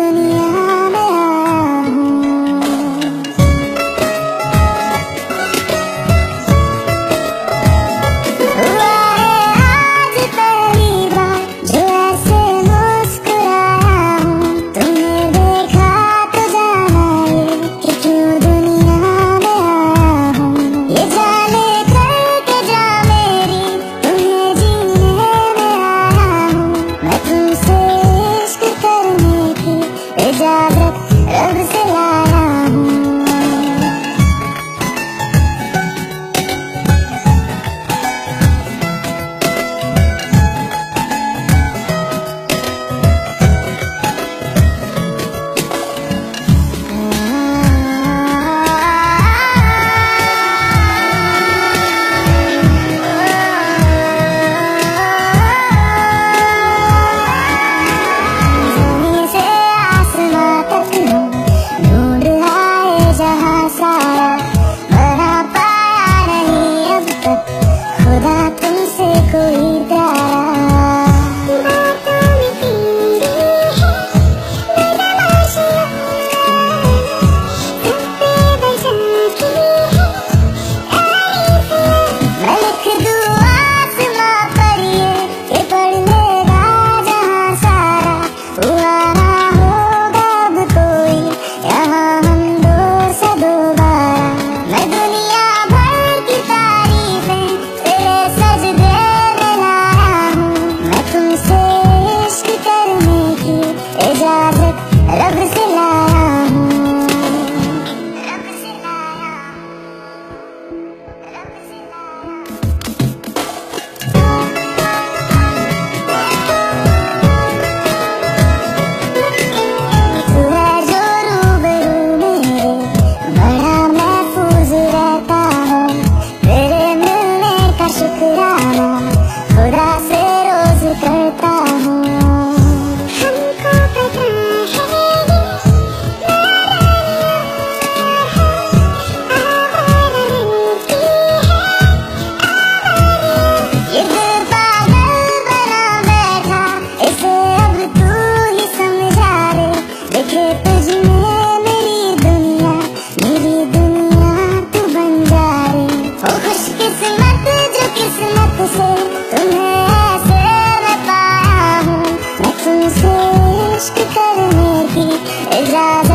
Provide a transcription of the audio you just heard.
क्यों दुनिया रब से लाया हूँ It's a